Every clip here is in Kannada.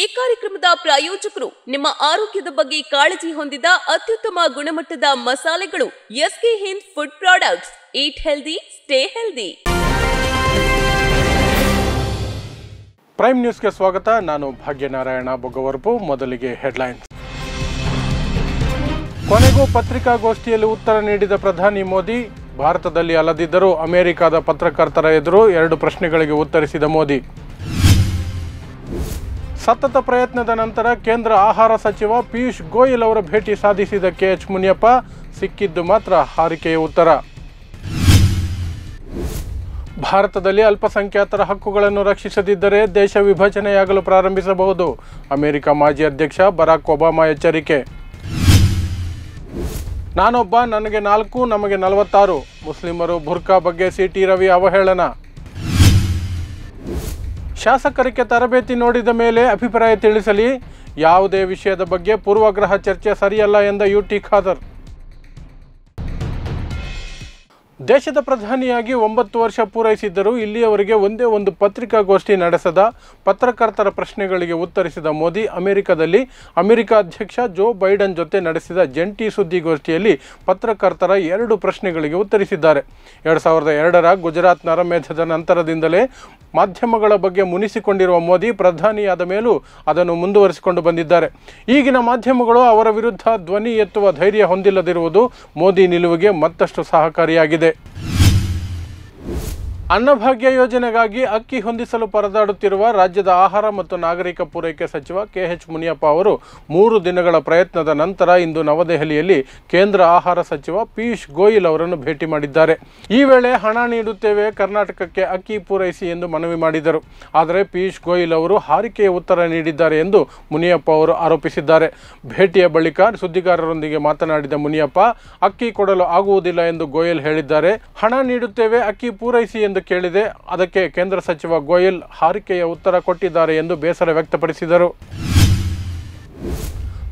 ಈ ಕಾರ್ಯಕ್ರಮದ ಪ್ರಾಯೋಜಕರು ನಿಮ್ಮ ಆರೋಗ್ಯದ ಬಗ್ಗೆ ಕಾಳಜಿ ಹೊಂದಿದ ಅತ್ಯುತ್ತಮ ಗುಣಮಟ್ಟದ ಮಸಾಲೆಗಳು SK Hind food products. Eat healthy, stay healthy. Prime ನ್ಯೂಸ್ಗೆ ಸ್ವಾಗತ. ನಾನು ಭಾಗ್ಯನಾರಾಯಣ ಬೊಗವರ್ಪು. ಮೊದಲಿಗೆ ಹೆಡ್ಲೈನ್ಸ್. ಕೊನೆಗೂ ಪತ್ರಿಕಾಗೋಷ್ಠಿಯಲ್ಲಿ ಉತ್ತರ ನೀಡಿದ ಪ್ರಧಾನಿ ಮೋದಿ, ಭಾರತದಲ್ಲಿ ಅಲ್ಲದಿದ್ದರೂ ಅಮೆರಿಕದ ಪತ್ರಕರ್ತರ ಎದುರು ಎರಡು ಪ್ರಶ್ನೆಗಳಿಗೆ ಉತ್ತರಿಸಿದ ಮೋದಿ. ಸತತ ಪ್ರಯತ್ನದ ನಂತರ ಕೇಂದ್ರ ಆಹಾರ ಸಚಿವ ಪಿಯೂಷ್ ಗೋಯಲ್ ಅವರ ಭೇಟಿ ಸಾಧಿಸಿದ ಕೆಎಚ್ ಮುನಿಯಪ್ಪ ಸಿಕ್ಕಿದ್ದು ಮಾತ್ರ ಹಾರಿಕೆಯ ಉತ್ತರ. ಭಾರತದಲ್ಲಿ ಅಲ್ಪಸಂಖ್ಯಾತರ ಹಕ್ಕುಗಳನ್ನು ರಕ್ಷಿಸದಿದ್ದರೆ ದೇಶ ವಿಭಜನೆಯಾಗಲು ಪ್ರಾರಂಭಿಸಬಹುದು, ಅಮೆರಿಕ ಮಾಜಿ ಅಧ್ಯಕ್ಷ ಬರಾಕ್ ಒಬಾಮಾ ಎಚ್ಚರಿಕೆ. ನಾನೊಬ್ಬ, ನನಗೆ ನಾಲ್ಕು, ನಮಗೆ ನಲವತ್ತಾರು, ಮುಸ್ಲಿಮರು ಬುರ್ಕಾ ಬಗ್ಗೆ ಸಿಟಿ ರವಿ ಅವಹೇಳನ. ಶಾಸಕರಿಗೆ ತರಬೇತಿ ನೋಡಿದ ಮೇಲೆ ಅಭಿಪ್ರಾಯ ತಿಳಿಸಲಿ, ಯಾವುದೇ ವಿಷಯದ ಬಗ್ಗೆ ಪೂರ್ವಗ್ರಹ ಚರ್ಚೆ ಸರಿಯಲ್ಲ ಎಂದ ಯು ಟಿ ಖಾದರ್. ದೇಶದ ಪ್ರಧಾನಿಯಾಗಿ ಒಂಬತ್ತು ವರ್ಷ ಪೂರೈಸಿದ್ದರೂ ಇಲ್ಲಿಯವರೆಗೆ ಒಂದೇ ಒಂದು ಪತ್ರಿಕಾಗೋಷ್ಠಿ ನಡೆಸದ ಪತ್ರಕರ್ತರ ಪ್ರಶ್ನೆಗಳಿಗೆ ಉತ್ತರಿಸಿದ ಮೋದಿ, ಅಮೆರಿಕದಲ್ಲಿ ಅಮೆರಿಕ ಅಧ್ಯಕ್ಷ ಜೋ ಬೈಡನ್ ಜೊತೆ ನಡೆಸಿದ ಜಂಟಿ ಸುದ್ದಿಗೋಷ್ಠಿಯಲ್ಲಿ ಪತ್ರಕರ್ತರ ಎರಡು ಪ್ರಶ್ನೆಗಳಿಗೆ ಉತ್ತರಿಸಿದ್ದಾರೆ. ಎರಡು ಸಾವಿರದ ಎರಡರ ಗುಜರಾತ್ ನರಮೇಧದ ನಂತರದಿಂದಲೇ ಮಾಧ್ಯಮಗಳ ಬಗ್ಗೆ ಮುನಿಸಿಕೊಂಡಿರುವ ಮೋದಿ ಪ್ರಧಾನಿಯಾದ ಮೇಲೂ ಅದನ್ನು ಮುಂದುವರಿಸಿಕೊಂಡು ಬಂದಿದ್ದಾರೆ. ಈಗಿನ ಮಾಧ್ಯಮಗಳು ಅವರ ವಿರುದ್ಧ ಧ್ವನಿ ಎತ್ತುವ ಧೈರ್ಯ ಹೊಂದಿಲ್ಲದಿರುವುದು ಮೋದಿ ನಿಲುವಿಗೆ ಮತ್ತಷ್ಟು ಸಹಕಾರಿಯಾಗಿದೆ. で。ಅನ್ನಭಾಗ್ಯ ಯೋಜನೆಗಾಗಿ ಅಕ್ಕಿ ಹೊಂದಿಸಲು ಪರದಾಡುತ್ತಿರುವ ರಾಜ್ಯದ ಆಹಾರ ಮತ್ತು ನಾಗರಿಕ ಪೂರೈಕೆ ಸಚಿವ ಕೆಎಚ್ ಮುನಿಯಪ್ಪ ಅವರು ಮೂರು ದಿನಗಳ ಪ್ರಯತ್ನದ ನಂತರ ಇಂದು ನವದೆಹಲಿಯಲ್ಲಿ ಕೇಂದ್ರ ಆಹಾರ ಸಚಿವ ಪಿಯೂಷ್ ಗೋಯಲ್ ಅವರನ್ನು ಭೇಟಿ ಮಾಡಿದ್ದಾರೆ. ಈ ವೇಳೆ ಹಣ ನೀಡುತ್ತೇವೆ, ಕರ್ನಾಟಕಕ್ಕೆ ಅಕ್ಕಿ ಪೂರೈಸಿ ಎಂದು ಮನವಿ ಮಾಡಿದರು. ಆದರೆ ಪಿಯೂಷ್ ಗೋಯಲ್ ಅವರು ಹಾರಿಕೆಯ ಉತ್ತರ ನೀಡಿದ್ದಾರೆ ಎಂದು ಮುನಿಯಪ್ಪ ಅವರು ಆರೋಪಿಸಿದ್ದಾರೆ. ಭೇಟಿಯ ಬಳಿಕ ಸುದ್ದಿಗಾರರೊಂದಿಗೆ ಮಾತನಾಡಿದ ಮುನಿಯಪ್ಪ, ಅಕ್ಕಿ ಕೊಡಲು ಆಗುವುದಿಲ್ಲ ಎಂದು ಗೋಯಲ್ ಹೇಳಿದ್ದಾರೆ. ಹಣ ನೀಡುತ್ತೇವೆ, ಅಕ್ಕಿ ಪೂರೈಸಿ ಎಂದು ಕೇಳಿದೆ. ಅದಕ್ಕೆ ಕೇಂದ್ರ ಸಚಿವ ಗೋಯಲ್ ಹಾರಿಕೆಯ ಉತ್ತರ ಕೊಟ್ಟಿದ್ದಾರೆ ಎಂದು ಬೇಸರ ವ್ಯಕ್ತಪಡಿಸಿದರು.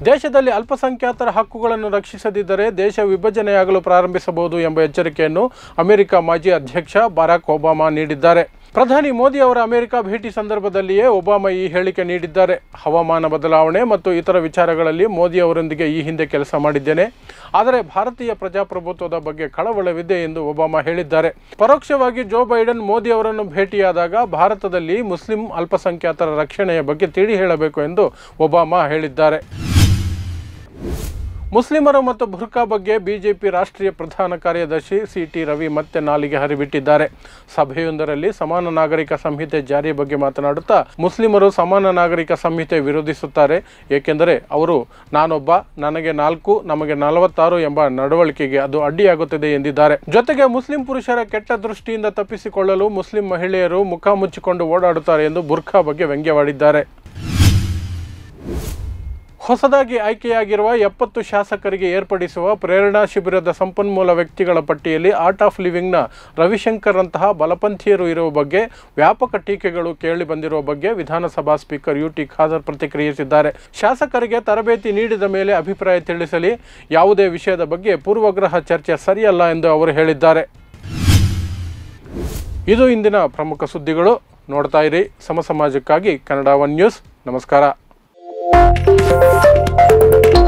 ದೇಶದಲ್ಲಿ ಅಲ್ಪಸಂಖ್ಯಾತರ ಹಕ್ಕುಗಳನ್ನು ರಕ್ಷಿಸದಿದ್ದರೆ ದೇಶ ವಿಭಜನೆಯಾಗಲು ಪ್ರಾರಂಭಿಸಬಹುದು ಎಂಬ ಎಚ್ಚರಿಕೆಯನ್ನು ಅಮೆರಿಕ ಮಾಜಿ ಅಧ್ಯಕ್ಷ ಬರಾಕ್ ಒಬಾಮಾ ನೀಡಿದ್ದಾರೆ. ಪ್ರಧಾನಿ ಮೋದಿ ಅವರ ಅಮೆರಿಕ ಭೇಟಿ ಸಂದರ್ಭದಲ್ಲಿಯೇ ಒಬಾಮಾ ಈ ಹೇಳಿಕೆ ನೀಡಿದ್ದಾರೆ. ಹವಾಮಾನ ಬದಲಾವಣೆ ಮತ್ತು ಇತರ ವಿಚಾರಗಳಲ್ಲಿ ಮೋದಿ ಅವರೊಂದಿಗೆ ಈ ಹಿಂದೆ ಕೆಲಸ ಮಾಡಿದ್ದೇನೆ. ಆದರೆ ಭಾರತೀಯ ಪ್ರಜಾಪ್ರಭುತ್ವದ ಬಗ್ಗೆ ಕಳವಳವಿದೆ ಎಂದು ಒಬಾಮಾ ಹೇಳಿದ್ದಾರೆ. ಪರೋಕ್ಷವಾಗಿ ಜೋ ಬೈಡನ್ ಮೋದಿ ಅವರನ್ನು ಭೇಟಿಯಾದಾಗ ಭಾರತದಲ್ಲಿ ಮುಸ್ಲಿಂ ಅಲ್ಪಸಂಖ್ಯಾತರ ರಕ್ಷಣೆಯ ಬಗ್ಗೆ ತಿಳಿ ಹೇಳಬೇಕು ಎಂದು ಒಬಾಮಾ ಹೇಳಿದ್ದಾರೆ. ಮುಸ್ಲಿಮರು ಮತ್ತು ಬುರ್ಕಾ ಬಗ್ಗೆ ಬಿಜೆಪಿ ರಾಷ್ಟ್ರೀಯ ಪ್ರಧಾನ ಕಾರ್ಯದರ್ಶಿ ಸಿ ಟಿ ರವಿ ಮತ್ತೆ ನಾಲಿಗೆ ಹರಿಬಿಟ್ಟಿದ್ದಾರೆ. ಸಭೆಯೊಂದರಲ್ಲಿ ಸಮಾನ ನಾಗರಿಕ ಸಂಹಿತೆ ಜಾರಿ ಬಗ್ಗೆ ಮಾತನಾಡುತ್ತಾ, ಮುಸ್ಲಿಮರು ಸಮಾನ ನಾಗರಿಕ ಸಂಹಿತೆ ವಿರೋಧಿಸುತ್ತಾರೆ. ಏಕೆಂದರೆ ಅವರು, ನಾನೊಬ್ಬ, ನನಗೆ ನಾಲ್ಕು, ನಮಗೆ ನಲವತ್ತಾರು ಎಂಬ ನಡವಳಿಕೆಗೆ ಅದು ಅಡ್ಡಿಯಾಗುತ್ತದೆ ಎಂದಿದ್ದಾರೆ. ಜೊತೆಗೆ ಮುಸ್ಲಿಂ ಪುರುಷರ ಕೆಟ್ಟ ದೃಷ್ಟಿಯಿಂದ ತಪ್ಪಿಸಿಕೊಳ್ಳಲು ಮುಸ್ಲಿಂ ಮಹಿಳೆಯರು ಮುಖ ಮುಚ್ಚಿಕೊಂಡು ಓಡಾಡುತ್ತಾರೆ ಎಂದು ಬುರ್ಖಾ ಬಗ್ಗೆ ವ್ಯಂಗ್ಯವಾಡಿದ್ದಾರೆ. ಹೊಸದಾಗಿ ಆಯ್ಕೆಯಾಗಿರುವ ಎಪ್ಪತ್ತು ಶಾಸಕರಿಗೆ ಏರ್ಪಡಿಸುವ ಪ್ರೇರಣಾ ಶಿಬಿರದ ಸಂಪನ್ಮೂಲ ವ್ಯಕ್ತಿಗಳ ಪಟ್ಟಿಯಲ್ಲಿ ಆರ್ಟ್ ಆಫ್ ಲಿವಿಂಗ್ನ ರವಿಶಂಕರ್ ಅಂತಹ ಬಲಪಂಥೀಯರು ಇರುವ ಬಗ್ಗೆ, ವ್ಯಾಪಕ ಟೀಕೆಗಳು ಕೇಳಿ ಬಂದಿರುವ ಬಗ್ಗೆ ವಿಧಾನಸಭಾ ಸ್ಪೀಕರ್ ಯು ಟಿ ಖಾದರ್ ಪ್ರತಿಕ್ರಿಯಿಸಿದ್ದಾರೆ. ಶಾಸಕರಿಗೆ ತರಬೇತಿ ನೀಡಿದ ಮೇಲೆ ಅಭಿಪ್ರಾಯ ತಿಳಿಸಲಿ, ಯಾವುದೇ ವಿಷಯದ ಬಗ್ಗೆ ಪೂರ್ವಗ್ರಹ ಚರ್ಚೆ ಸರಿಯಲ್ಲ ಎಂದು ಅವರು ಹೇಳಿದ್ದಾರೆ. ಇದು ಇಂದಿನ ಪ್ರಮುಖ ಸುದ್ದಿಗಳು. ನೋಡ್ತಾ ಇರಿ ಸಮಸಮಾಜಕ್ಕಾಗಿ ಕನ್ನಡ ಒನ್ ನ್ಯೂಸ್. ನಮಸ್ಕಾರ. Música